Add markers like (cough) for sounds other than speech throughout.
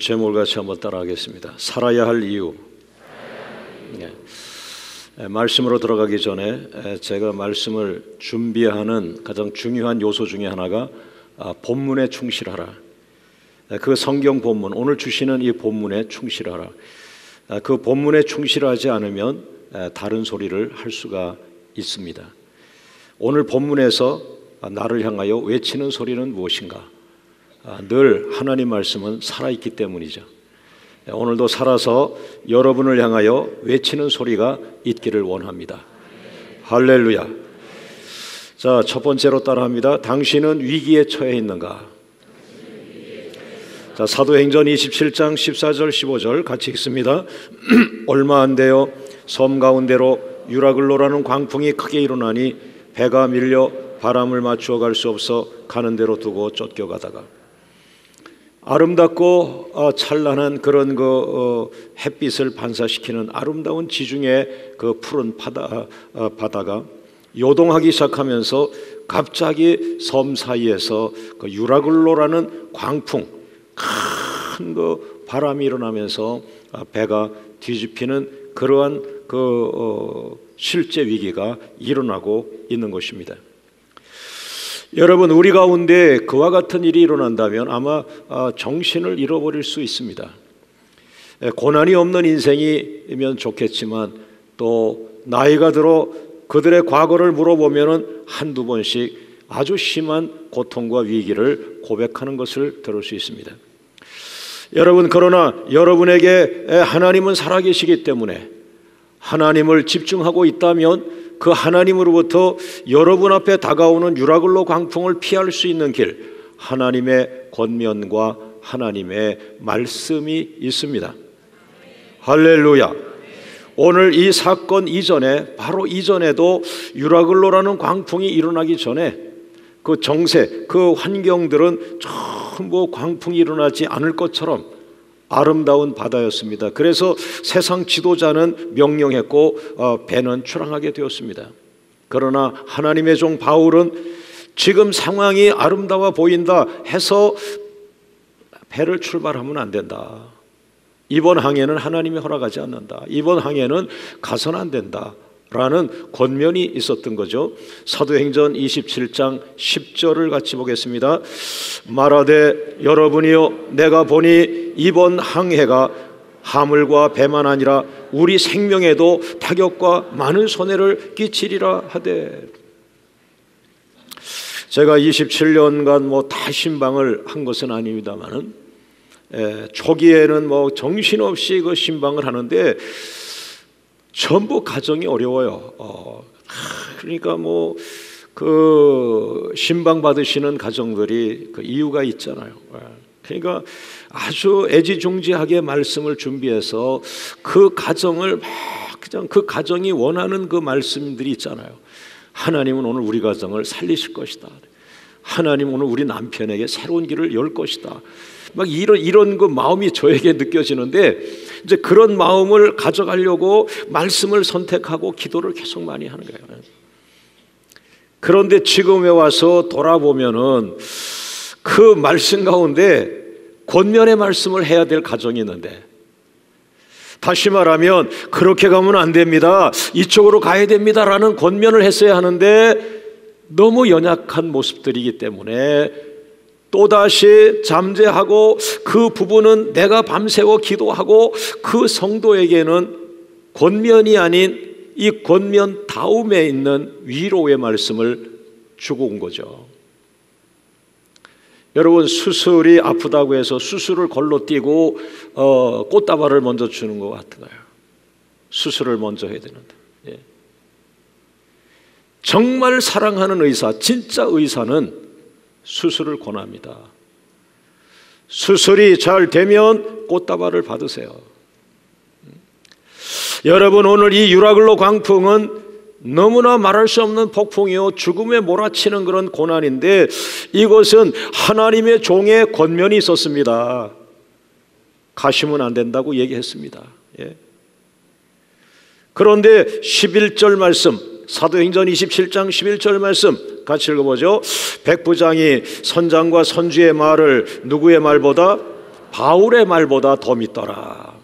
오늘 제목을 같이 한번 따라하겠습니다. 살아야 할 이유. 네. 말씀으로 들어가기 전에 제가 말씀을 준비하는 가장 중요한 요소 중에 하나가 아, 본문에 충실하라. 그 성경 본문 오늘 주시는 이 본문에 충실하라. 아, 그 본문에 충실하지 않으면 다른 소리를 할 수가 있습니다. 오늘 본문에서 나를 향하여 외치는 소리는 무엇인가? 아, 늘 하나님 말씀은 살아있기 때문이죠. 오늘도 살아서 여러분을 향하여 외치는 소리가 있기를 원합니다. 할렐루야. 자, 첫 번째로 따라합니다. 당신은 위기에 처해 있는가? 자, 사도행전 27장 14절 15절 같이 읽습니다. (clears throat) 얼마 안 돼요. 섬 가운데로 유라글로라는 광풍이 크게 일어나니 배가 밀려 바람을 맞추어 갈 수 없어 가는 대로 두고 쫓겨가다가 아름답고 어, 찬란한 그런 그 어, 햇빛을 반사시키는 아름다운 지중해 그 푸른 바다 어, 바다가 요동하기 시작하면서 갑자기 섬 사이에서 그 유라글로라는 광풍 큰 그 바람이 일어나면서 배가 뒤집히는 그러한 그 실제 위기가 일어나고 있는 것입니다. 여러분 우리 가운데 그와 같은 일이 일어난다면 아마 아, 정신을 잃어버릴 수 있습니다. 고난이 없는 인생이면 좋겠지만 또 나이가 들어 그들의 과거를 물어보면 한두 번씩 아주 심한 고통과 위기를 고백하는 것을 들을 수 있습니다. 여러분 그러나 여러분에게 하나님은 살아계시기 때문에 하나님을 집중하고 있다면 그 하나님으로부터 여러분 앞에 다가오는 유라글로 광풍을 피할 수 있는 길 하나님의 권면과 하나님의 말씀이 있습니다. 할렐루야. 오늘 이 사건 이전에 바로 이전에도 유라글로라는 광풍이 일어나기 전에 그 정세, 그 환경들은 전부 광풍이 일어나지 않을 것처럼 아름다운 바다였습니다. 그래서 세상 지도자는 명령했고 어, 배는 출항하게 되었습니다. 그러나 하나님의 종 바울은 지금 상황이 아름다워 보인다 해서 배를 출발하면 안 된다. 이번 항해는 하나님이 허락하지 않는다. 이번 항해는 가선 안 된다. 라는 권면이 있었던 거죠. 사도행전 27장 10절을 같이 보겠습니다. 말하되 여러분이요 내가 보니 이번 항해가 하물과 배만 아니라 우리 생명에도 타격과 많은 손해를 끼치리라 하되 제가 27년간 뭐 다 신방을 한 것은 아닙니다만은 초기에는 뭐 정신없이 그 신방을 하는데 전부 가정이 어려워요. 어, 그러니까 뭐 그 신방 받으시는 가정들이 그 이유가 있잖아요. 예. 그러니까 아주 애지중지하게 말씀을 준비해서 그 가정을 막 그냥 그 가정이 원하는 그 말씀들이 있잖아요. 하나님은 오늘 우리 가정을 살리실 것이다. 하나님 오늘 우리 남편에게 새로운 길을 열 것이다. 막 이런 이런 그 마음이 저에게 느껴지는데 이제 그런 마음을 가져가려고 말씀을 선택하고 기도를 계속 많이 하는 거예요. 그런데 지금에 와서 돌아보면은 그 말씀 가운데 권면의 말씀을 해야 될 가정이 있는데 다시 말하면 그렇게 가면 안 됩니다. 이쪽으로 가야 됩니다라는 권면을 했어야 하는데 너무 연약한 모습들이기 때문에 또다시 잠재하고 그 부분은 내가 밤새워 기도하고 그 성도에게는 권면이 아닌 이 권면 다음에 있는 위로의 말씀을 주고 온 거죠. 여러분 수술이 아프다고 해서 수술을 걸러뛰고 어, 꽃다발을 먼저 주는 것 같아요. 수술을 먼저 해야 되는데. 예. 정말 사랑하는 의사, 진짜 의사는 수술을 권합니다. 수술이 잘 되면 꽃다발을 받으세요. 여러분 오늘 이 유라글로 광풍은 너무나 말할 수 없는 폭풍이요 죽음에 몰아치는 그런 고난인데 이것은 하나님의 종의 권면이 있었습니다. 가시면 안 된다고 얘기했습니다. 예. 그런데 11절 말씀 사도행전 27장 11절 말씀 같이 읽어보죠. 백부장이 선장과 선주의 말을 누구의 말보다 바울의 말보다 더 믿더라.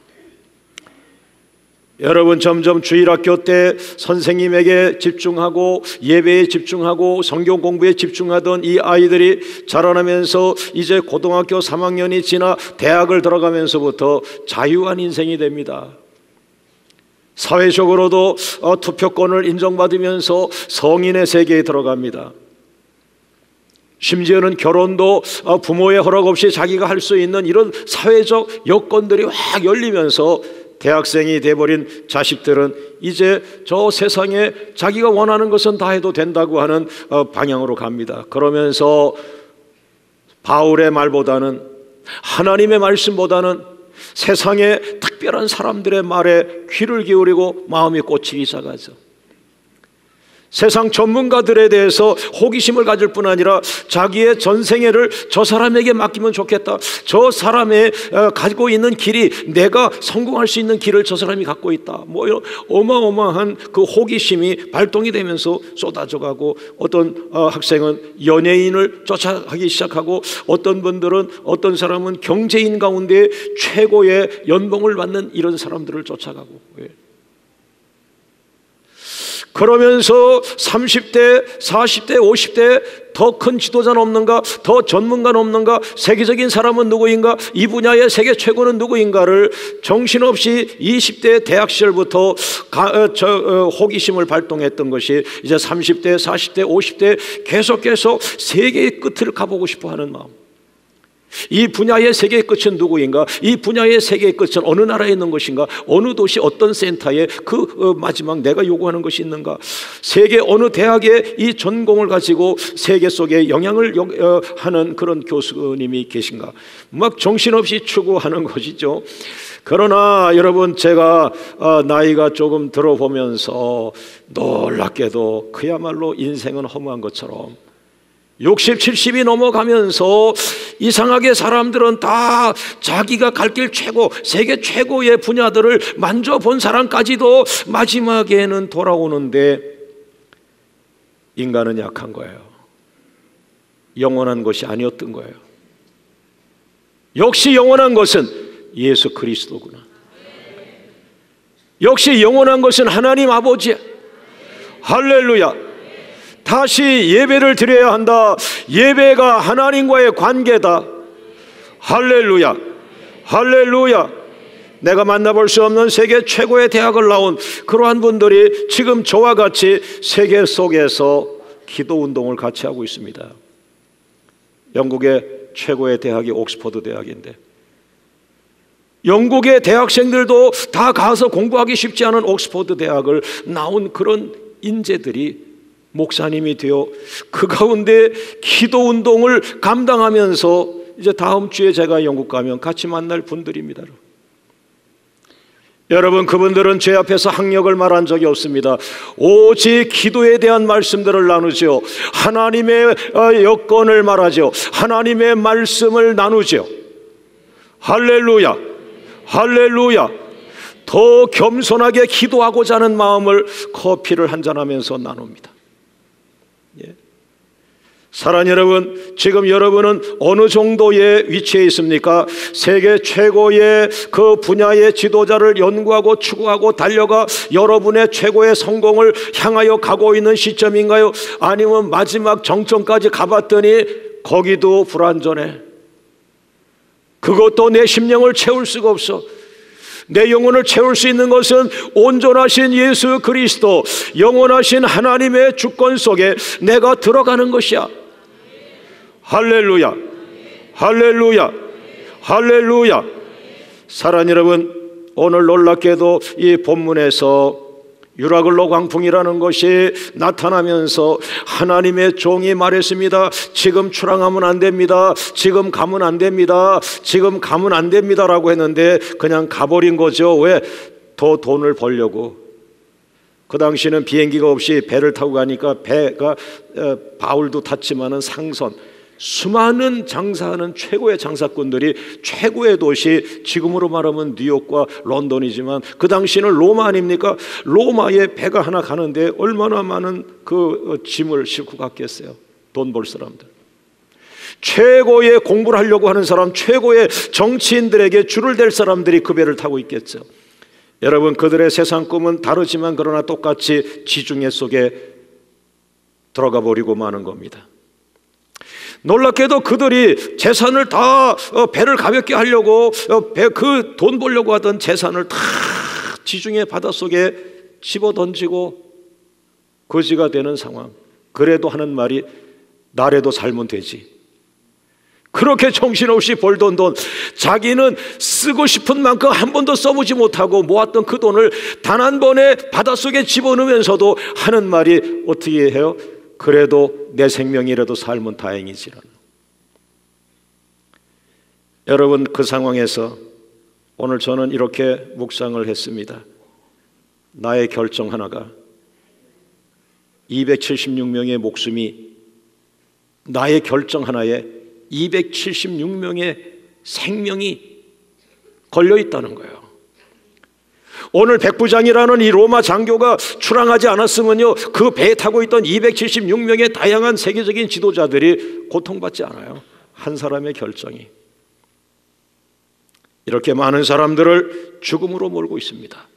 여러분 점점 주일학교 때 선생님에게 집중하고 예배에 집중하고 성경 공부에 집중하던 이 아이들이 자라나면서 이제 고등학교 3학년이 지나 대학을 들어가면서부터 자유한 인생이 됩니다. 사회적으로도 어, 투표권을 인정받으면서 성인의 세계에 들어갑니다. 심지어는 결혼도 어, 부모의 허락 없이 자기가 할 수 있는 이런 사회적 여건들이 확 열리면서 대학생이 돼버린 자식들은 이제 저 세상에 자기가 원하는 것은 다 해도 된다고 하는 어, 방향으로 갑니다. 그러면서 바울의 말보다는 하나님의 말씀보다는 세상의 특별한 사람들의 말에 귀를 기울이고 마음이 꽂히기 시작하죠. 세상 전문가들에 대해서 호기심을 가질 뿐 아니라 자기의 전생애를 저 사람에게 맡기면 좋겠다. 저 사람의 어, 가지고 있는 길이 내가 성공할 수 있는 길을 저 사람이 갖고 있다. 뭐 이런 어마어마한 그 호기심이 발동이 되면서 쏟아져가고 어떤 어, 학생은 연예인을 쫓아가기 시작하고 어떤 분들은 어떤 사람은 경제인 가운데 최고의 연봉을 받는 이런 사람들을 쫓아가고 예. 그러면서 30대, 40대, 50대 더 큰 지도자는 없는가? 더 전문가는 없는가? 세계적인 사람은 누구인가? 이 분야의 세계 최고는 누구인가를 정신없이 20대 대학 시절부터 가, 어, 저, 어, 호기심을 발동했던 것이 이제 30대, 40대, 50대 계속해서 세계의 끝을 가보고 싶어 하는 마음. 이 분야의 세계의 끝은 누구인가? 이 분야의 세계의 끝은 어느 나라에 있는 것인가? 어느 도시 어떤 센터에 그 어, 마지막 내가 요구하는 것이 있는가? 세계 어느 대학에 이 전공을 가지고 세계 속에 영향을 어, 하는 그런 교수님이 계신가? 막 정신없이 추구하는 (laughs) 것이죠. 그러나 여러분 제가 어, 나이가 조금 들어보면서 놀랍게도 그야말로 인생은 허무한 것처럼 60, 70이 넘어가면서 이상하게 사람들은 다 자기가 갈 길 최고, 세계 최고의 분야들을 만져본 사람까지도 마지막에는 돌아오는데 인간은 약한 거예요. 영원한 것이 아니었던 거예요. 역시 영원한 것은 예수 그리스도구나. 역시 영원한 것은 하나님 아버지. 할렐루야. 다시 예배를 드려야 한다. 예배가 하나님과의 관계다. 할렐루야. 할렐루야. 내가 만나볼 수 없는 세계 최고의 대학을 나온 그러한 분들이 지금 저와 같이 세계 속에서 기도 운동을 같이 하고 있습니다. 영국의 최고의 대학이 옥스퍼드 대학인데 영국의 대학생들도 다 가서 공부하기 쉽지 않은 옥스퍼드 대학을 나온 그런 인재들이 목사님이 되어 그 가운데 기도 운동을 감당하면서 이제 다음 주에 제가 영국 가면 같이 만날 분들입니다. 여러분 그분들은 제 앞에서 학력을 말한 적이 없습니다. 오직 기도에 대한 말씀들을 나누죠. 하나님의 어, 여건을 말하죠. 하나님의 말씀을 나누죠. 할렐루야. 할렐루야. 더 겸손하게 기도하고자 하는 마음을 커피를 한잔하면서 나눕니다. 예. 사랑 여러분, 지금 여러분은 어느 정도의 위치에 있습니까? 세계 최고의 그 분야의 지도자를 연구하고 추구하고 달려가 여러분의 최고의 성공을 향하여 가고 있는 시점인가요? 아니면 마지막 정점까지 가봤더니 거기도 불완전해. 그것도 내 심령을 채울 수가 없어. 내 영혼을 채울 수 있는 것은 온전하신 예수 그리스도, 영원하신 하나님의 주권 속에 내가 들어가는 것이야. 할렐루야. 할렐루야. 할렐루야. 사랑 여러분, 오늘 놀랍게도 이 본문에서 유라글로 광풍이라는 것이 나타나면서 하나님의 종이 말했습니다. 지금 출항하면 안 됩니다. 지금 가면 안 됩니다. 지금 가면 안 됩니다라고 했는데 그냥 가버린 거죠. 왜? 더 돈을 벌려고. 그 당시는 비행기가 없이 배를 타고 가니까 배가 어, 바울도 탔지만은 상선 수많은 장사하는 최고의 장사꾼들이 최고의 도시 지금으로 말하면 뉴욕과 런던이지만 그 당시는 로마 아닙니까? 로마에 배가 하나 가는데 얼마나 많은 그 짐을 싣고 갔겠어요. 돈 벌 사람들. 최고의 공부를 하려고 하는 사람, 최고의 정치인들에게 줄을 댈 사람들이 그 배를 타고 있겠죠. 여러분, 그들의 세상 꿈은 다르지만 그러나 똑같이 지중해 속에 들어가 버리고 마는 겁니다. 놀랍게도 그들이 재산을 다 어, 배를 가볍게 하려고 어, 그돈 벌려고 하던 재산을 다 지중해 바닷속에 집어 던지고 거지가 되는 상황. 그래도 하는 말이 나래도 살면 되지. 그렇게 정신없이 벌던 돈, 자기는 쓰고 싶은 만큼 한 번도 써보지 못하고 모았던 그 돈을 단 한 번에 바닷속에 집어넣으면서도 하는 말이 어떻게 해요? 그래도 내 생명이라도 살면 다행이지라. 여러분 그 상황에서 오늘 저는 이렇게 묵상을 했습니다. 나의 결정 하나가 276명의 목숨이 나의 결정 하나에 276명의 생명이 걸려 있다는 거예요. 오늘 백부장이라는 이 로마 장교가 출항하지 않았으면요, 그 배에 타고 있던 276명의 다양한 세계적인 지도자들이 고통받지 않아요. 한 사람의 결정이. 이렇게 많은 사람들을 죽음으로 몰고 있습니다.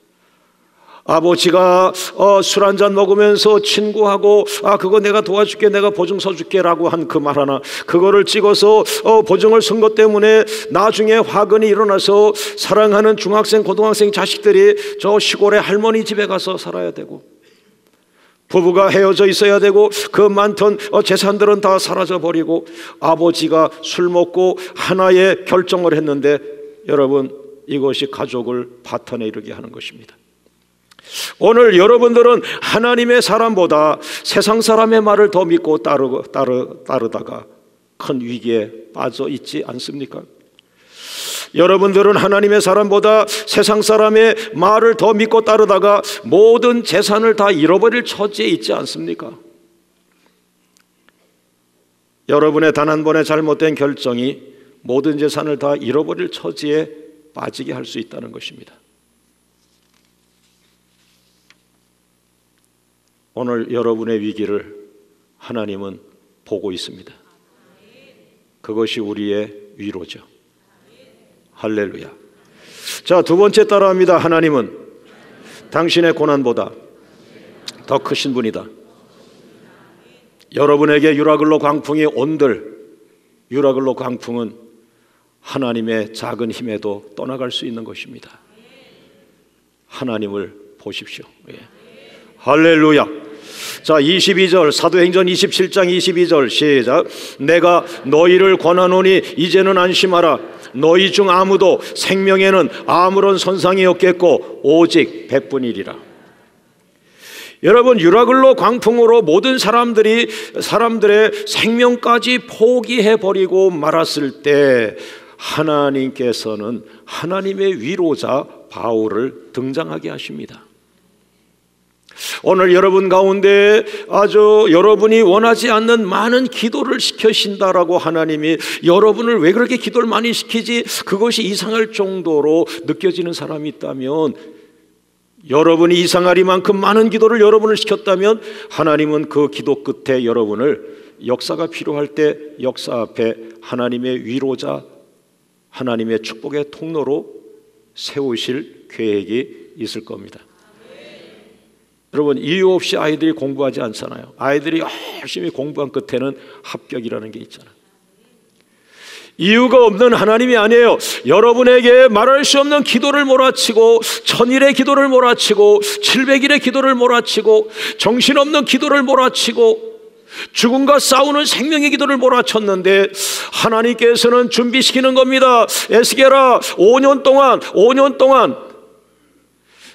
아버지가 어, 술 한 잔 먹으면서 친구하고 아 그거 내가 도와줄게 내가 보증 서줄게라고 한 그 말 하나 그거를 찍어서 어, 보증을 쓴 것 때문에 나중에 화근이 일어나서 사랑하는 중학생 고등학생 자식들이 저 시골의 할머니 집에 가서 살아야 되고 부부가 헤어져 있어야 되고 그 많던 어, 재산들은 다 사라져 버리고 아버지가 술 먹고 하나의 결정을 했는데 여러분 이것이 가족을 파탄에 이르게 하는 것입니다. 오늘 여러분들은 하나님의 사람보다 세상 사람의 말을 더 믿고 따르, 따르, 따르다가 큰 위기에 빠져 있지 않습니까? 여러분들은 하나님의 사람보다 세상 사람의 말을 더 믿고 따르다가 모든 재산을 다 잃어버릴 처지에 있지 않습니까? 여러분의 단 한 번의 잘못된 결정이 모든 재산을 다 잃어버릴 처지에 빠지게 할 수 있다는 것입니다. 오늘 여러분의 위기를 하나님은 보고 있습니다. 그것이 우리의 위로죠. 할렐루야. 자, 두 번째 따라합니다. 하나님은 당신의 고난보다 더 크신 분이다. 여러분에게 유라글로 광풍이 온들 유라글로 광풍은 하나님의 작은 힘에도 떠나갈 수 있는 것입니다. 하나님을 보십시오. 예. 할렐루야. 자, 22절 사도행전 27장 22절 시작. 내가 너희를 권하노니 이제는 안심하라. 너희 중 아무도 생명에는 아무런 손상이 없겠고 오직 백분이리라. 여러분 유라글로 광풍으로 모든 사람들이 사람들의 생명까지 포기해 버리고 말았을 때 하나님께서는 하나님의 위로자 바울을 등장하게 하십니다. 오늘 여러분 가운데 아주 여러분이 원하지 않는 많은 기도를 시켜신다라고 하나님이 여러분을 왜 그렇게 기도를 많이 시키지 그것이 이상할 정도로 느껴지는 사람이 있다면 여러분이 이상하리만큼 많은 기도를 여러분을 시켰다면 하나님은 그 기도 끝에 여러분을 역사가 필요할 때 역사 앞에 하나님의 위로자 하나님의 축복의 통로로 세우실 계획이 있을 겁니다. 여러분 이유 없이 아이들이 공부하지 않잖아요. 아이들이 열심히 공부한 끝에는 합격이라는 게 있잖아요. 이유가 없는 하나님이 아니에요. 여러분에게 말할 수 없는 기도를 몰아치고 천일의 기도를 몰아치고 칠백일의 기도를 몰아치고 정신없는 기도를 몰아치고 죽음과 싸우는 생명의 기도를 몰아쳤는데 하나님께서는 준비시키는 겁니다. 에스게라 5년 동안 5년 동안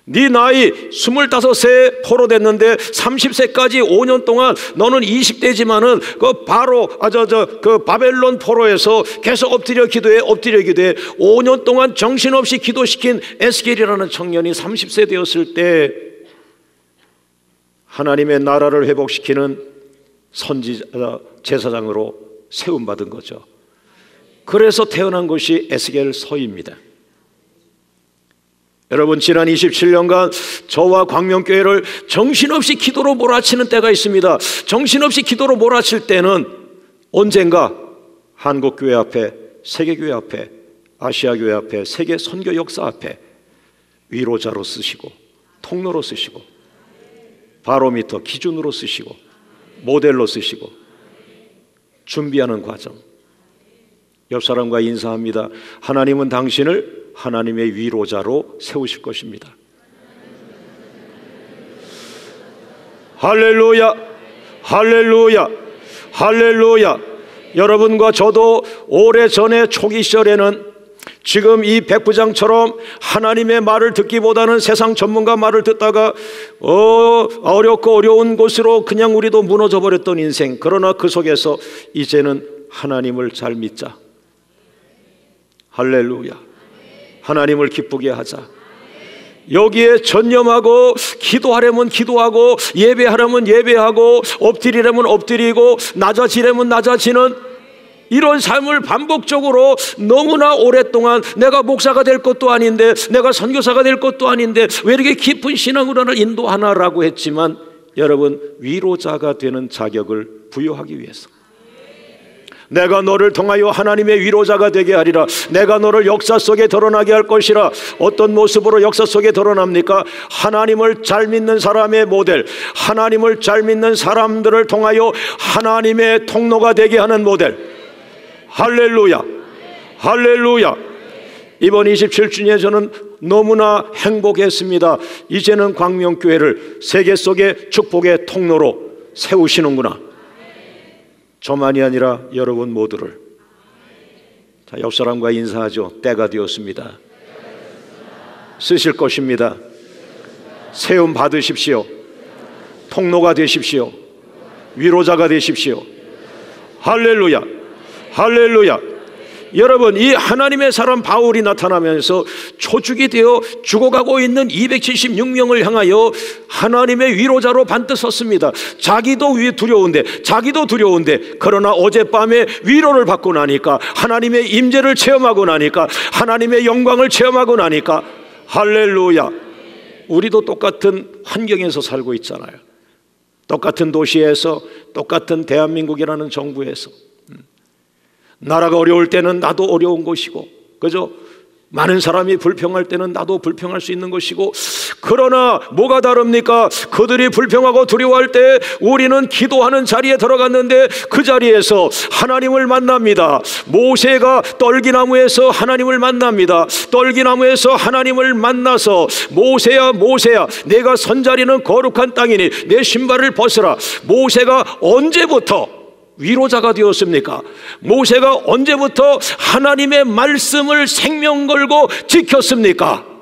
네 나이 25세 포로 됐는데 30세까지 5년 동안 너는 20대지만은 그 바로 아저 저 그 바벨론 포로에서 계속 엎드려 기도해 엎드려 기도해 5년 동안 정신없이 기도시킨 에스겔이라는 청년이 30세 되었을 때 하나님의 나라를 회복시키는 선지 제사장으로 세움 받은 거죠. 그래서 태어난 것이 에스겔 서입니다. 여러분 지난 27년간 저와 광명교회를 정신없이 기도로 몰아치는 때가 있습니다. 정신없이 기도로 몰아칠 때는 언젠가 한국 교회 앞에 세계 교회 앞에 아시아 교회 앞에 세계 선교 역사 앞에 위로자로 쓰시고 통로로 쓰시고 바로미터 기준으로 쓰시고 모델로 쓰시고 준비하는 과정 옆 사람과 인사합니다. 하나님은 당신을 하나님의 위로자로 세우실 것입니다. 할렐루야, 할렐루야, 할렐루야. 여러분과 저도 오래 전에 초기 시절에는 지금 이 백부장처럼 하나님의 말을 듣기보다는 세상 전문가 말을 듣다가 어, 어렵고 어려운 곳으로 그냥 우리도 무너져 버렸던 인생. 그러나 그 속에서 이제는 하나님을 잘 믿자. 할렐루야. 하나님을 기쁘게 하자. 여기에 전념하고 기도하려면 기도하고 예배하려면 예배하고 엎드리려면 엎드리고 낮아지려면 낮아지는 이런 삶을 반복적으로 너무나 오랫동안 내가 목사가 될 것도 아닌데 내가 선교사가 될 것도 아닌데 왜 이렇게 깊은 신앙으로 인도하나라고 했지만 여러분 위로자가 되는 자격을 부여하기 위해서 내가 너를 통하여 하나님의 위로자가 되게 하리라. 내가 너를 역사 속에 드러나게 할 것이라. 어떤 모습으로 역사 속에 드러납니까? 하나님을 잘 믿는 사람의 모델, 하나님을 잘 믿는 사람들을 통하여 하나님의 통로가 되게 하는 모델. 할렐루야. 할렐루야. 이번 27주년에 저는 너무나 행복했습니다. 이제는 광명교회를 세계 속의 축복의 통로로 세우시는구나. 저만이 아니라 여러분 모두를 자, 옆 사람과 인사하죠. 때가 되었습니다. 쓰실 것입니다. 세움 받으십시오. 통로가 되십시오. 위로자가 되십시오. 할렐루야. 할렐루야. 여러분 이 하나님의 사람 바울이 나타나면서 초축이 되어 죽어가고 있는 276명을 향하여 하나님의 위로자로 반듯 섰습니다. 자기도 두려운데 자기도 두려운데 그러나 어젯밤에 위로를 받고 나니까 하나님의 임재를 체험하고 나니까 하나님의 영광을 체험하고 나니까 할렐루야. 우리도 똑같은 환경에서 살고 있잖아요. 똑같은 도시에서 똑같은 대한민국이라는 정부에서 나라가 어려울 때는 나도 어려운 것이고, 그죠? 많은 사람이 불평할 때는 나도 불평할 수 있는 것이고, 그러나 뭐가 다릅니까? 그들이 불평하고 두려워할 때 우리는 기도하는 자리에 들어갔는데 그 자리에서 하나님을 만납니다. 모세가 떨기나무에서 하나님을 만납니다. 떨기나무에서 하나님을 만나서 모세야, 모세야, 내가 선 자리는 거룩한 땅이니 내 신발을 벗으라. 모세가 언제부터 위로자가 되었습니까? 모세가 언제부터 하나님의 말씀을 생명 걸고 지켰습니까?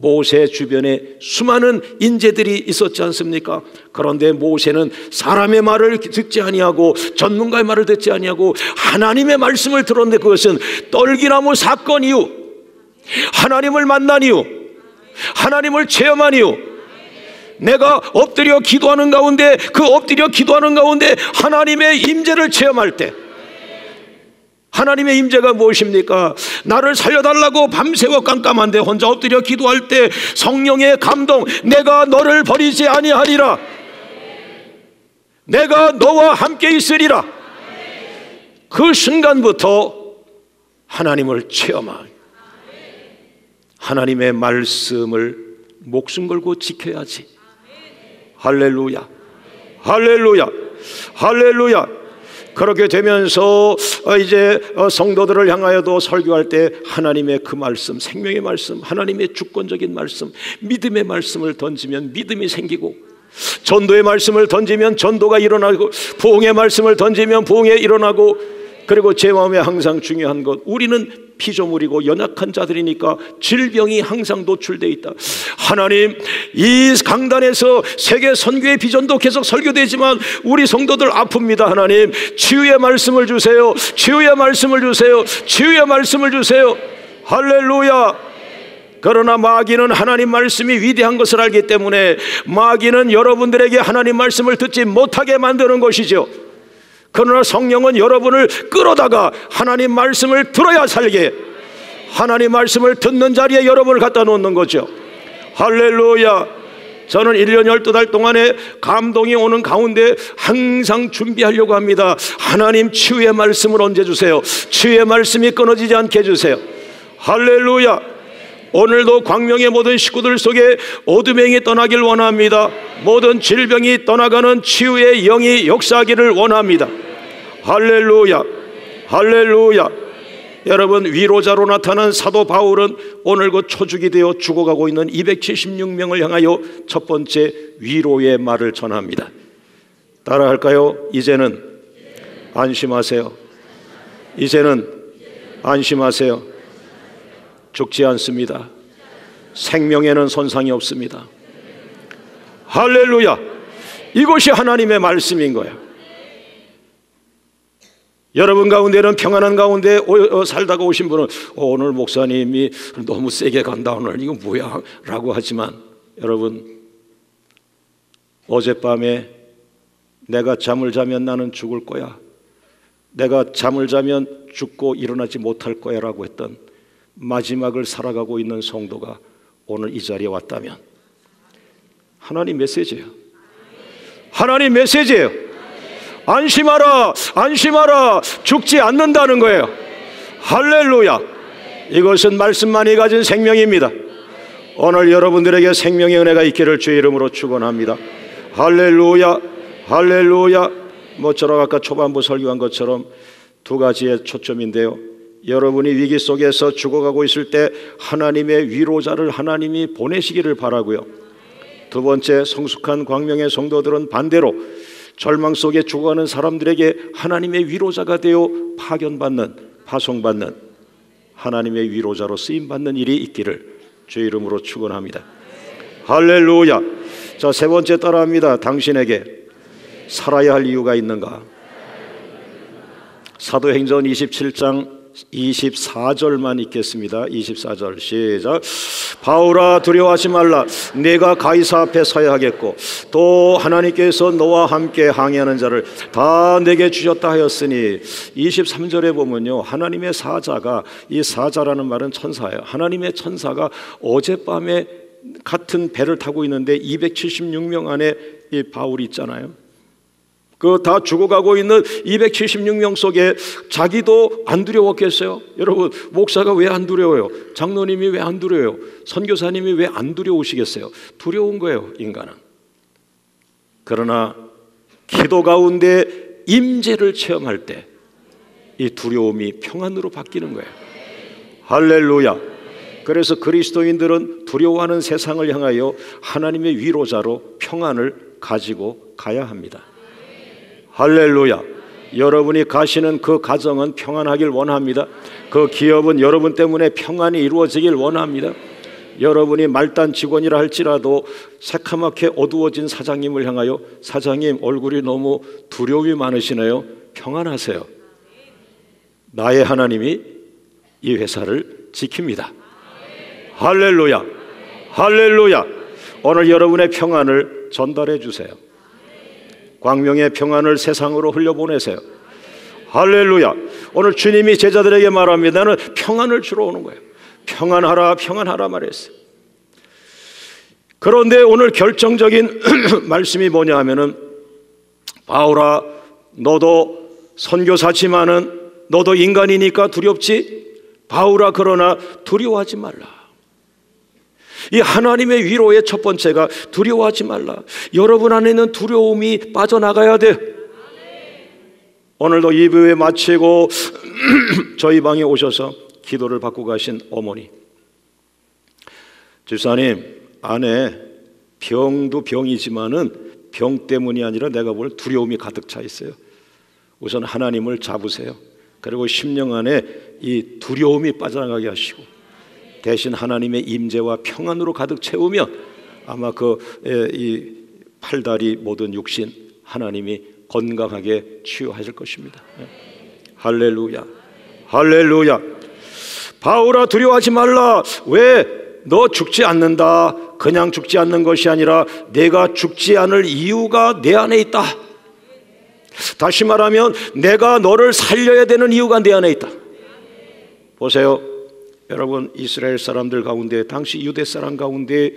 모세 주변에 수많은 인재들이 있었지 않습니까? 그런데 모세는 사람의 말을 듣지 아니하고 전문가의 말을 듣지 아니하고 하나님의 말씀을 들었는데 그것은 떨기나무 사건 이후 하나님을 만난 이후 하나님을 체험한 이후 내가 엎드려 기도하는 가운데 그 엎드려 기도하는 가운데 하나님의 임재를 체험할 때 하나님의 임재가 무엇입니까? 나를 살려달라고 밤새워 깜깜한데 혼자 엎드려 기도할 때 성령의 감동 내가 너를 버리지 아니하리라. 내가 너와 함께 있으리라. 그 순간부터 하나님을 체험한 하나님의 말씀을 목숨 걸고 지켜야지 할렐루야. 할렐루야. 할렐루야. 그렇게 되면서 어, 이제 어, 성도들을 향하여도 설교할 때 하나님의 그 말씀, 생명의 말씀, 하나님의 주권적인 말씀, 믿음의 말씀을 던지면 믿음이 생기고 전도의 말씀을 던지면 전도가 일어나고 부흥의 말씀을 던지면 부흥에 일어나고 그리고 제 마음에 항상 중요한 것 우리는 피조물이고 연약한 자들이니까 질병이 항상 노출돼 있다. 하나님 이 강단에서 세계 선교의 비전도 계속 설교되지만 우리 성도들 아픕니다. 하나님 치유의 말씀을 주세요. 치유의 말씀을 주세요. 치유의 말씀을 주세요. 할렐루야. 그러나 마귀는 하나님 말씀이 위대한 것을 알기 때문에 마귀는 여러분들에게 하나님 말씀을 듣지 못하게 만드는 것이죠. 그러나 성령은 여러분을 끌어다가 하나님 말씀을 들어야 살게 하나님 말씀을 듣는 자리에 여러분을 갖다 놓는 거죠. 할렐루야. 저는 1년 12달 동안에 감동이 오는 가운데 항상 준비하려고 합니다. 하나님 치유의 말씀을 얹어 주세요. 치유의 말씀이 끊어지지 않게 해 주세요. 할렐루야. 오늘도 광명의 모든 식구들 속에 어둠행이 떠나길 원합니다. 모든 질병이 떠나가는 치유의 영이 역사하기를 원합니다. 할렐루야. 할렐루야. 여러분 위로자로 나타난 사도 바울은 오늘 그 초죽이 되어 죽어가고 있는 276명을 향하여 첫 번째 위로의 말을 전합니다. 따라 할까요? 이제는 안심하세요. 이제는 안심하세요. 죽지 않습니다. 생명에는 손상이 없습니다. 할렐루야. 이것이 하나님의 말씀인 거야. 여러분 가운데는 평안한 가운데 어, 살다가 오신 분은 어, 오늘 목사님이 너무 세게 간다 오늘 이거 뭐야 라고 하지만 여러분 어젯밤에 내가 잠을 자면 나는 죽을 거야 내가 잠을 자면 죽고 일어나지 못할 거야 라고 했던 마지막을 살아가고 있는 성도가 오늘 이 자리에 왔다면 하나님 메시지예요. 하나님 메시지예요. 안심하라, 안심하라, 죽지 않는다는 거예요. 할렐루야. 이것은 말씀만이 가진 생명입니다. 오늘 여러분들에게 생명의 은혜가 있기를 주의 이름으로 축원합니다. 할렐루야, 할렐루야. 모처럼 아까 초반부 설교한 것처럼 두 가지의 초점인데요. 여러분이 위기 속에서 죽어가고 있을 때 하나님의 위로자를 하나님이 보내시기를 바라고요. 두 번째 성숙한 광명의 성도들은 반대로 절망 속에 죽어가는 사람들에게 하나님의 위로자가 되어 파견받는 파송받는 하나님의 위로자로 쓰임 받는 일이 있기를 주 이름으로 축원합니다. 할렐루야. 자, 세 번째 따라합니다. 당신에게 살아야 할 이유가 있는가? 사도행전 27장 24절만 읽겠습니다. 24절 시작. 바울아 두려워하지 말라. 내가 가이사 앞에 서야 하겠고 또 하나님께서 너와 함께 항해하는 자를 다 내게 주셨다 하였으니 23절에 보면요. 하나님의 사자가 이 사자라는 말은 천사예요. 하나님의 천사가 어젯밤에 같은 배를 타고 있는데 276명 안에 이 바울이 있잖아요. 그 다 죽어가고 있는 276명 속에 자기도 안 두려웠겠어요? 여러분, 목사가 왜 안 두려워요? 장로님이 왜 안 두려워요? 선교사님이 왜 안 두려우시겠어요? 두려운 거예요, 인간은. 그러나 기도 가운데 임재를 체험할 때 이 두려움이 평안으로 바뀌는 거예요. 할렐루야. 그래서 그리스도인들은 두려워하는 세상을 향하여 하나님의 위로자로 평안을 가지고 가야 합니다. 할렐루야. 여러분이 가시는 그 가정은 평안하길 원합니다. 그 기업은 여러분 때문에 평안이 이루어지길 원합니다. 여러분이 말단 직원이라 할지라도 새카맣게 어두워진 사장님을 향하여 사장님 얼굴이 너무 두려움이 많으시네요. 평안하세요. 나의 하나님이 이 회사를 지킵니다. 할렐루야. 할렐루야. 오늘 여러분의 평안을 전달해 주세요. 광명의 평안을 세상으로 흘려보내세요. 할렐루야. 오늘 주님이 제자들에게 말합니다. 는 평안을 주러 오는 거예요. 평안하라, 평안하라 말했어요. 그런데 오늘 결정적인 (clears throat) 말씀이 뭐냐 하면은 바울아, 너도 선교사지만은 너도 인간이니까 두렵지? 바울아, 그러나 두려워하지 말라. 이 하나님의 위로의 첫 번째가 두려워하지 말라. 여러분 안에는 두려움이 빠져나가야 돼. 오늘도 예배 마치고 (clears throat) 저희 방에 오셔서 기도를 받고 가신 어머니. 집사님, 안에 병도 병이지만은 병 때문이 아니라 내가 볼 두려움이 가득 차 있어요. 우선 하나님을 잡으세요. 그리고 심령 안에 이 두려움이 빠져나가게 하시고 대신 하나님의 임재와 평안으로 가득 채우면 아마 그이 팔다리 모든 육신 하나님이 건강하게 치유하실 것입니다. 예. 할렐루야. 할렐루야. 바울아 두려워하지 말라. 왜? 너 죽지 않는다. 그냥 죽지 않는 것이 아니라 내가 죽지 않을 이유가 내 안에 있다. 다시 말하면 내가 너를 살려야 되는 이유가 내 안에 있다. 보세요. 여러분 이스라엘 사람들 가운데 당시 유대 사람 가운데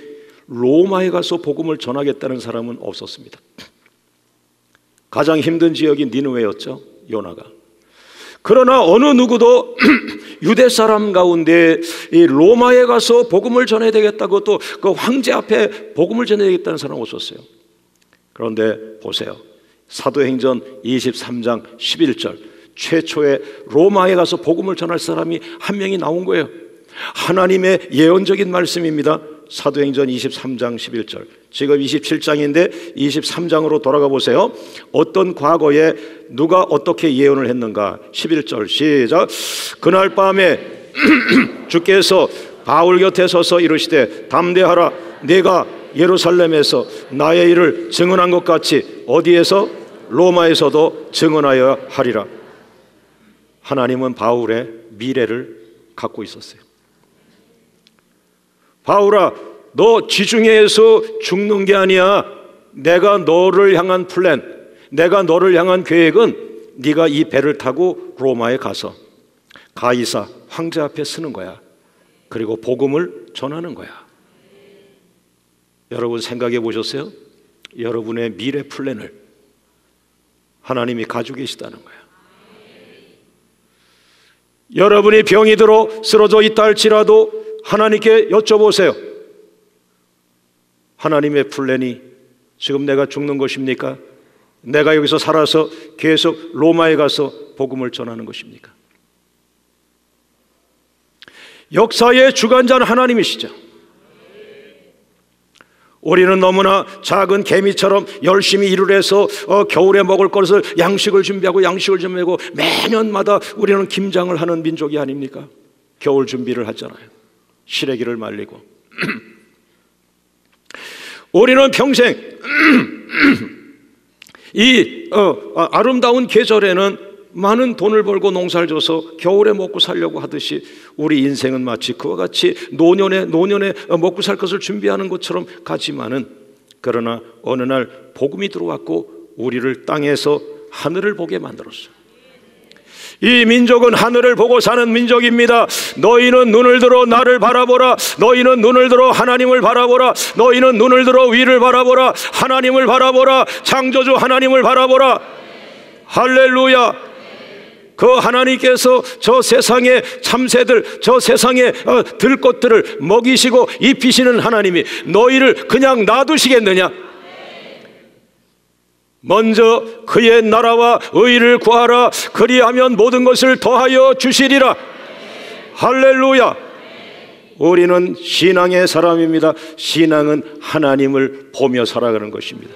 로마에 가서 복음을 전하겠다는 사람은 없었습니다. 가장 힘든 지역이 니누웨였죠. 요나가. 그러나 어느 누구도 (clears throat) 유대 사람 가운데 이 로마에 가서 복음을 전해야 되겠다고 또 그 황제 앞에 복음을 전해야 되겠다는 사람 없었어요. 그런데 보세요. 사도행전 23장 11절 최초에 로마에 가서 복음을 전할 사람이 한 명이 나온 거예요. 하나님의 예언적인 말씀입니다. 사도행전 23장 11절. 지금 27장인데 23장으로 돌아가 보세요. 어떤 과거에 누가 어떻게 예언을 했는가? 11절 시작. 그날 밤에 (clears throat) 주께서 바울 곁에 서서 이르시되 담대하라 내가 예루살렘에서 나의 일을 증언한 것 같이 어디에서 로마에서도 증언하여 하리라. 하나님은 바울의 미래를 갖고 있었어요. 바울아, 너 지중해에서 죽는 게 아니야. 내가 너를 향한 플랜, 내가 너를 향한 계획은 네가 이 배를 타고 로마에 가서 가이사 황제 앞에 서는 거야. 그리고 복음을 전하는 거야. 여러분 생각해 보셨어요? 여러분의 미래 플랜을 하나님이 가지고 계시다는 거야. 여러분이 병이 들어 쓰러져 있다 할지라도 하나님께 여쭤보세요. 하나님의 플랜이 지금 내가 죽는 것입니까? 내가 여기서 살아서 계속 로마에 가서 복음을 전하는 것입니까? 역사의 주관자는 하나님이시죠. 우리는 너무나 작은 개미처럼 열심히 일을 해서 어, 겨울에 먹을 것을 양식을 준비하고 양식을 준비하고 매년마다 우리는 김장을 하는 민족이 아닙니까? 겨울 준비를 하잖아요. 시래기를 말리고 (clears throat) 우리는 평생 (clears throat) 이 어, 아, 아름다운 계절에는 많은 돈을 벌고 농사를 줘서 겨울에 먹고 살려고 하듯이 우리 인생은 마치 그와 같이 노년에 노년에 먹고 살 것을 준비하는 것처럼 가지만은 그러나 어느 날 복음이 들어왔고 우리를 땅에서 하늘을 보게 만들었어요. 이 민족은 하늘을 보고 사는 민족입니다. 너희는 눈을 들어 나를 바라보라. 너희는 눈을 들어 하나님을 바라보라. 너희는 눈을 들어 위를 바라보라. 하나님을 바라보라. 창조주 하나님을 바라보라. 할렐루야. 그 하나님께서 저 세상의 참새들, 저 세상의 어, 들것들을 먹이시고 입히시는 하나님이 너희를 그냥 놔두시겠느냐? 먼저 그의 나라와 의를 구하라. 그리하면 모든 것을 더하여 주시리라. 할렐루야. 우리는 신앙의 사람입니다. 신앙은 하나님을 보며 살아가는 것입니다.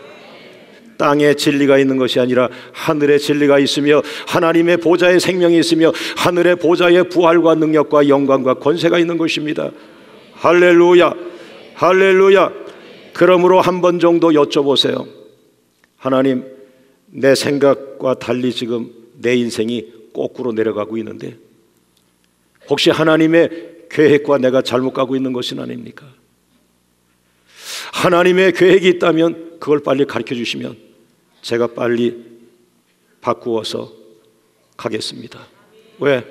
땅에 진리가 있는 것이 아니라 하늘의 진리가 있으며 하나님의 보좌의 생명이 있으며 하늘의 보좌의 부활과 능력과 영광과 권세가 있는 것입니다. 할렐루야. 할렐루야. 그러므로 한 번 정도 여쭤보세요. 하나님, 내 생각과 달리 지금 내 인생이 거꾸로 내려가고 있는데 혹시 하나님의 계획과 내가 잘못 가고 있는 것은 아닙니까? 하나님의 계획이 있다면 그걸 빨리 가르쳐 주시면 제가 빨리 바꾸어서 가겠습니다. 왜?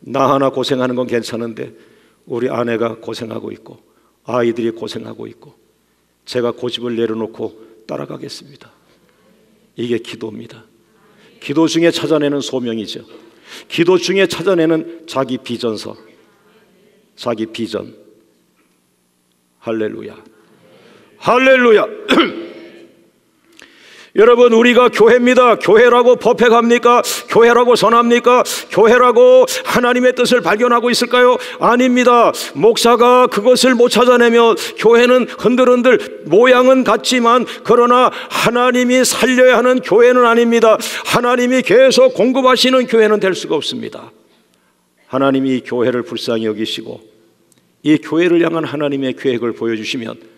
나 하나 고생하는 건 괜찮은데 우리 아내가 고생하고 있고 아이들이 고생하고 있고 제가 고집을 내려놓고 따라가겠습니다. 이게 기도입니다. 기도 중에 찾아내는 소명이죠. 기도 중에 찾아내는 자기 비전서, 자기 비전. 할렐루야. 할렐루야. (clears throat) 여러분 우리가 교회입니다. 교회라고 법회합니까? 교회라고 선합니까? 교회라고 하나님의 뜻을 발견하고 있을까요? 아닙니다. 목사가 그것을 못 찾아내면 교회는 흔들흔들 모양은 같지만 그러나 하나님이 살려야 하는 교회는 아닙니다. 하나님이 계속 공급하시는 교회는 될 수가 없습니다. 하나님이 교회를 불쌍히 여기시고 이 교회를 향한 하나님의 계획을 보여주시면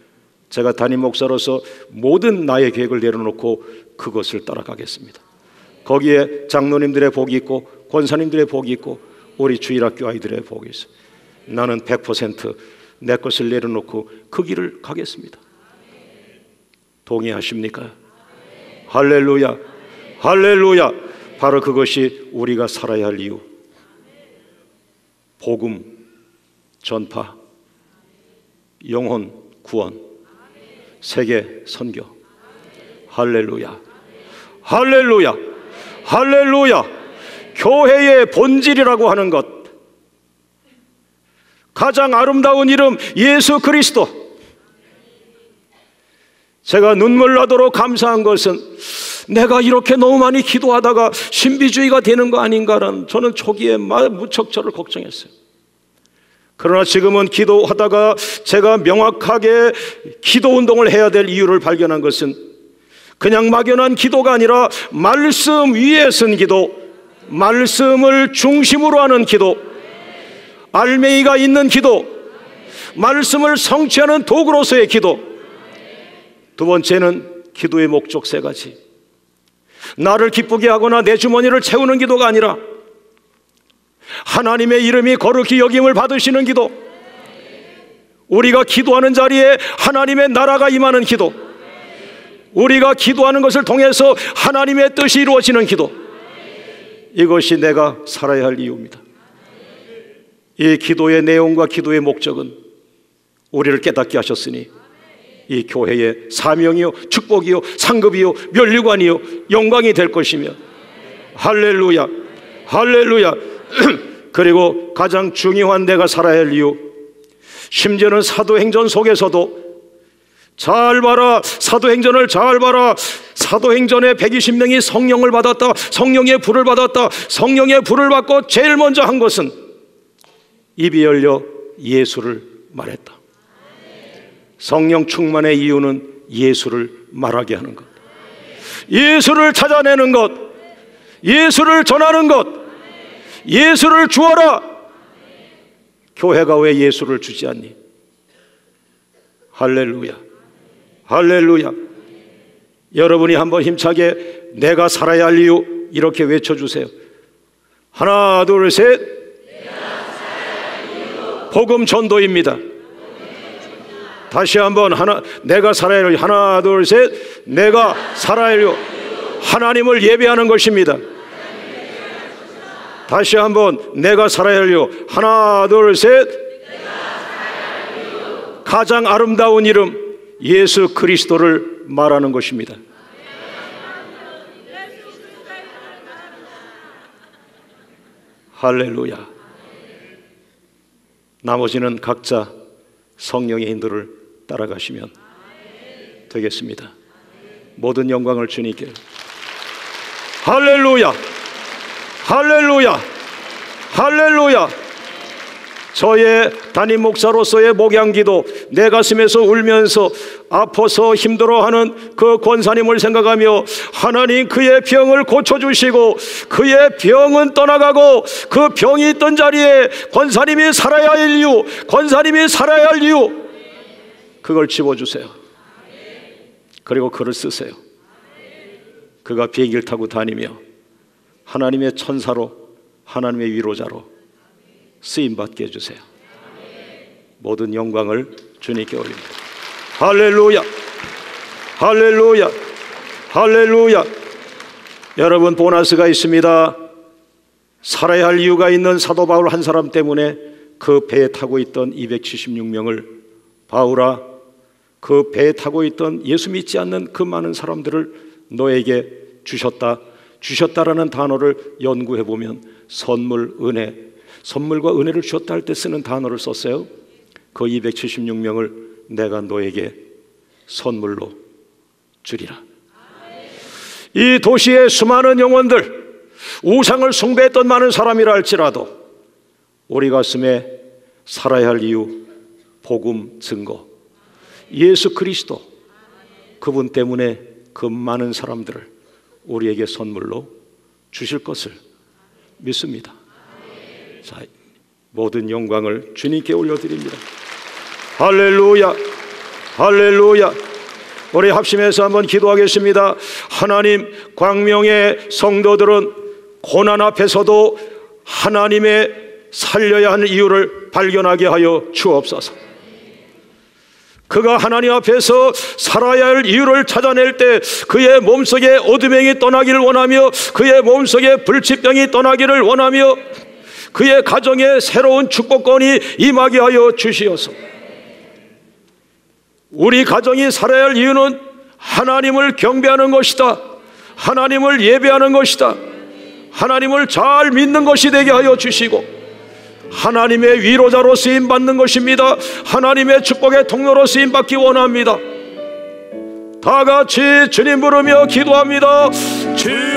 제가 담임 목사로서 모든 나의 계획을 내려놓고 그것을 따라가겠습니다. 거기에 장로님들의 복이 있고 권사님들의 복이 있고 우리 주일학교 아이들의 복이 있어요. 나는 100%내 것을 내려놓고 그 길을 가겠습니다. 동의하십니까? 할렐루야. 할렐루야. 바로 그것이 우리가 살아야 할 이유. 복음, 전파, 영혼, 구원. 세계 선교. 할렐루야. 할렐루야. 할렐루야. 교회의 본질이라고 하는 것. 가장 아름다운 이름 예수 그리스도. 제가 눈물 나도록 감사한 것은 내가 이렇게 너무 많이 기도하다가 신비주의가 되는 거 아닌가라는 저는 초기에 무척 저를 걱정했어요. 그러나 지금은 기도하다가 제가 명확하게 기도 운동을 해야 될 이유를 발견한 것은 그냥 막연한 기도가 아니라 말씀 위에 쓴 기도, 말씀을 중심으로 하는 기도, 알맹이가 있는 기도, 말씀을 성취하는 도구로서의 기도. 두 번째는 기도의 목적 세 가지. 나를 기쁘게 하거나 내 주머니를 채우는 기도가 아니라 하나님의 이름이 거룩히 여김을 받으시는 기도. 우리가 기도하는 자리에 하나님의 나라가 임하는 기도. 우리가 기도하는 것을 통해서 하나님의 뜻이 이루어지는 기도. 이것이 내가 살아야 할 이유입니다. 이 기도의 내용과 기도의 목적은 우리를 깨닫게 하셨으니 이 교회의 사명이요, 축복이요, 상급이요, 멸류관이요, 영광이 될 것이며 할렐루야, 할렐루야. (clears throat) 그리고 가장 중요한 내가 살아야 할 이유. 심지어는 사도행전 속에서도 잘 봐라 사도행전을 잘 봐라. 사도행전에 120명이 성령을 받았다 성령의 불을 받았다 성령의 불을 받고 제일 먼저 한 것은 입이 열려 예수를 말했다. 성령 충만의 이유는 예수를 말하게 하는 것. 예수를 찾아내는 것. 예수를 전하는 것 예수를 주어라. 교회가 왜 예수를 주지 않니? 할렐루야. 할렐루야. 여러분이 한번 힘차게 내가 살아야 할 이유 이렇게 외쳐주세요. 하나, 둘, 셋. 복음 전도입니다. 다시 한번 하나 내가 살아야 할 하나, 둘, 셋. 내가 살아야 할 하나님을 예배하는 것입니다. 다시 한번 내가 살아야 할요. 하나, 둘, 셋. 가장 아름다운 이름 예수 그리스도를 말하는 것입니다. 할렐루야. 나머지는 각자 성령의 인도를 따라가시면 되겠습니다. 모든 영광을 주님께. 할렐루야. 할렐루야! 할렐루야! 저의 담임 목사로서의 목양 기도 내 가슴에서 울면서 아파서 힘들어하는 그 권사님을 생각하며 하나님 그의 병을 고쳐주시고 그의 병은 떠나가고 그 병이 있던 자리에 권사님이 살아야 할 이유 권사님이 살아야 할 이유 그걸 집어주세요 그리고 글을 쓰세요 그가 비행기를 타고 다니며 하나님의 천사로 하나님의 위로자로 쓰임 받게 해주세요. 모든 영광을 주님께 올립니다. 할렐루야, 할렐루야, 할렐루야. 여러분 보너스가 있습니다. 살아야 할 이유가 있는 사도 바울 한 사람 때문에 그 배에 타고 있던 276명을 바울아 그 배에 타고 있던 예수 믿지 않는 그 많은 사람들을 너에게 주셨다. 주셨다라는 단어를 연구해 보면 선물, 은혜, 선물과 은혜를 주셨다 할 때 쓰는 단어를 썼어요. 그 276명을 내가 너에게 선물로 주리라. 이 도시의 수많은 영혼들, 우상을 숭배했던 많은 사람이라 할지라도 우리 가슴에 살아야 할 이유, 복음 증거, 예수 그리스도, 그분 때문에 그 많은 사람들을 우리에게 선물로 주실 것을 믿습니다. 자, 모든 영광을 주님께 올려드립니다. 할렐루야, 할렐루야. 우리 합심해서 한번 기도하겠습니다. 하나님, 광명의 성도들은 고난 앞에서도 하나님의 살려야 하는 이유를 발견하게 하여 주옵소서. 그가 하나님 앞에서 살아야 할 이유를 찾아낼 때 그의 몸속에 어둠행이 떠나기를 원하며 그의 몸속에 불치병이 떠나기를 원하며 그의 가정에 새로운 축복권이 임하게 하여 주시옵소서. 우리 가정이 살아야 할 이유는 하나님을 경배하는 것이다. 하나님을 예배하는 것이다. 하나님을 잘 믿는 것이 되게 하여 주시고 하나님의 위로자로 쓰임 받는 것입니다. 하나님의 축복의 통로로 쓰임 받기 원합니다. 다 같이 주님 부르며 기도합니다. 주여